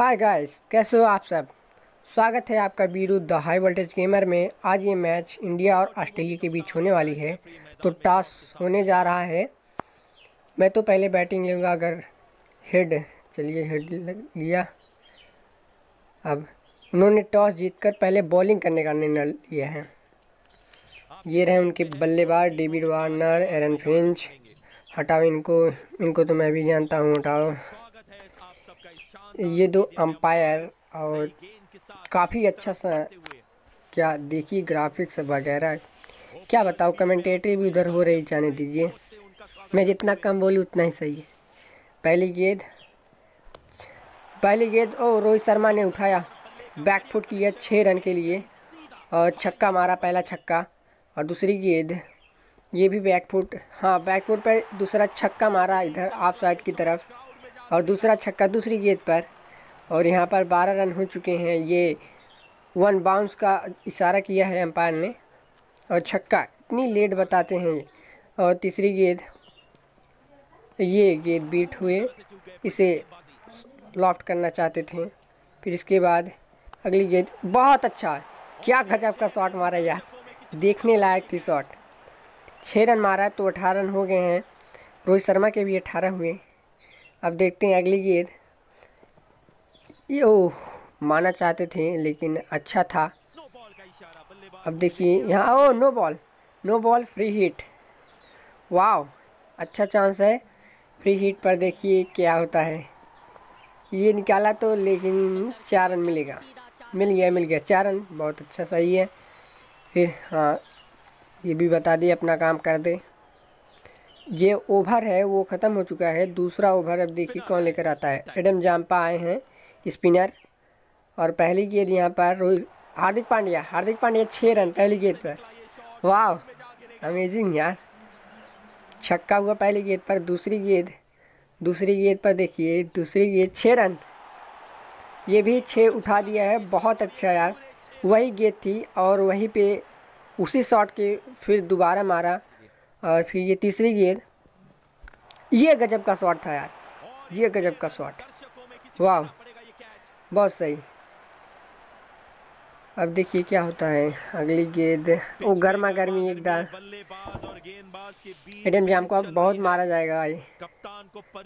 Hi guys कैसे हो आप सब? स्वागत है आपका Biru the high voltage gamer में। आज ये मैच इंडिया और ऑस्ट्रेलिया के बीच होने वाली है। तो टॉस होने जा रहा है। मैं तो पहले बैटिंग लूँगा अगर हेड चलिए हेड लिया। अब उन्होंने टॉस जीतकर पहले बॉलिंग करने का निर्णय लिया है। ये रहे उनके बल्लेबाज डेविड वार्नर एरन फिंच हटाओ इनको। इनको तो मैं भी जानता हूँ, हटाओ। ये दो अंपायर और काफ़ी अच्छा सा क्या देखिए ग्राफिक्स वगैरह। क्या बताओ कमेंटेटरी भी उधर हो रही, जाने दीजिए। मैं जितना कम बोलूँ उतना ही सही है। पहली गेंद। पहली गेंद, ओ, रोहित शर्मा ने उठाया। बैक फुट किया छः रन के लिए और छक्का मारा पहला छक्का और दूसरी गेंद। ये भी बैक फुट हाँ बैक फुट पर दूसरा छक्का मारा इधर ऑफ़ साइड की तरफ़। और दूसरा छक्का दूसरी गेंद पर। और यहाँ पर बारह रन हो चुके हैं। ये वन बाउंस का इशारा किया है एम्पायर ने। और छक्का इतनी लेट बताते हैं। और तीसरी गेंद, ये गेंद बीट हुए। इसे लॉफ्ट करना चाहते थे। फिर इसके बाद अगली गेंद बहुत अच्छा क्या गजब का शॉट मारा यार। देखने लायक थी शॉट छः रन मारा तो अठारह रन हो गए हैं। रोहित शर्मा के भी अठारह हुए। अब देखते हैं अगली गेंद ये ओह माना चाहते थे लेकिन अच्छा था। अब देखिए यहाँ ओ no ball no ball free hit वाह अच्छा चांस है। फ्री हिट पर देखिए क्या होता है। ये निकाला तो लेकिन चार रन मिलेगा। मिल गया मिल गया। चार रन बहुत अच्छा सही है। फिर हाँ ये भी बता दिए अपना काम कर दे। ये ओवर है, वो ख़त्म हो चुका है। दूसरा ओवर अब देखिए कौन लेकर आता है। एडम जाम्पा आए हैं स्पिनर। और पहली गेंद यहाँ पर रोहित, हार्दिक पांड्या। हार्दिक पांड्या छः रन पहली गेंद पर। वाह अमेजिंग यार। छक्का हुआ पहली गेंद पर, दूसरी गेंद। दूसरी गेंद पर देखिए, दूसरी गेंद छः रन। ये भी छः उठा दिया है, बहुत अच्छा यार। वही गेंद थी और वहीं पे उसी शॉट के फिर दोबारा मारा। और फिर ये तीसरी गेंद। ये गजब का शॉट था यार। ये गजब का शॉट वाह, बहुत सही। अब देखिए क्या होता है, अगली गेंद। वो गर्मा गर्मी एक दार एडम जाम को अब बहुत मारा जाएगा भाई।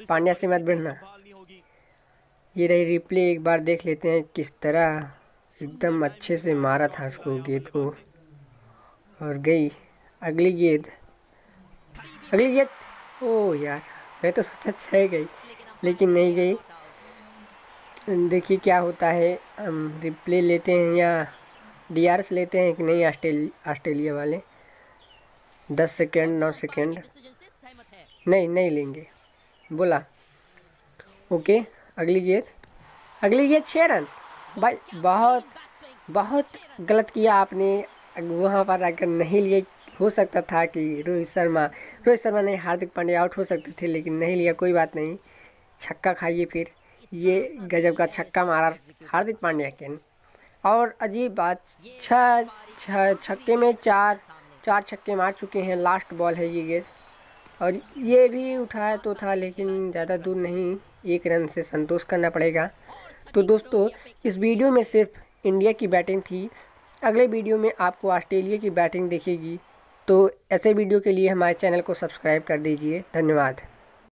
पांड्या से मत भिड़ना। ये रही रिप्ले, एक बार देख लेते हैं किस तरह एकदम अच्छे से मारा था उसको गेंद को। और गई अगली गेंद। अगली गेंद। ओह यार। मैं तो सोचा छह गई, लेकिन नहीं गई। देखिए क्या होता है, हम रिप्ले लेते हैं या डी आर एस लेते हैं कि नहीं ऑस्ट्रेलिया वाले? दस सेकेंड, नौ सेकेंड। नहीं नहीं लेंगे। बोला। ओके, अगली गेंद अगली गेंद छः रन। भाई, बहुत बहुत गलत किया आपने। वहाँ पर अगर नहीं लिए हो सकता था कि रोहित शर्मा रोहित शर्मा नहीं हार्दिक पांड्या आउट हो सकते थे, लेकिन नहीं लिया, कोई बात नहीं। छक्का खाइए फिर। ये गजब का छक्का मारा हार्दिक पांड्या के। और अजीब बात, छः छः, छक्के में चार चार छक्के मार चुके हैं लास्ट बॉल है ये गेंद। और ये भी उठाया तो था, लेकिन ज़्यादा दूर नहीं। एक रन से संतोष करना पड़ेगा। तो दोस्तों, इस वीडियो में सिर्फ़ इंडिया की बैटिंग थी। अगले वीडियो में आपको ऑस्ट्रेलिया की बैटिंग देखेगी। तो ऐसे वीडियो के लिए हमारे चैनल को सब्सक्राइब कर दीजिए। धन्यवाद।